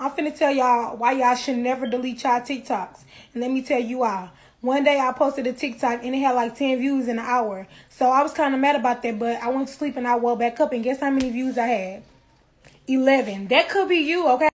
I'm finna tell y'all why y'all should never delete y'all TikToks. And let me tell you why. One day I posted a TikTok and it had like 10 views in an hour. So I was kind of mad about that, but I went to sleep and I woke back up and guess how many views I had? 11. That could be you, okay?